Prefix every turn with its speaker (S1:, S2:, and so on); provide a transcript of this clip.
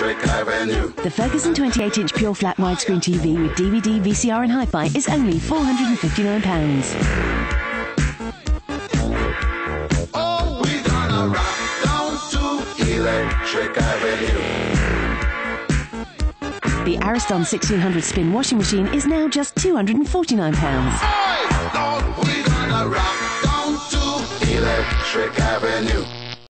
S1: Electric Avenue.
S2: The Ferguson 28-inch pure flat widescreen TV with DVD, VCR and hi-fi is only £459.
S1: Oh, we gonna rock down to Electric Avenue.
S2: The Ariston 1600 spin washing machine is now just £249.
S1: Hey, Lord, we gonna rock down to Electric Avenue.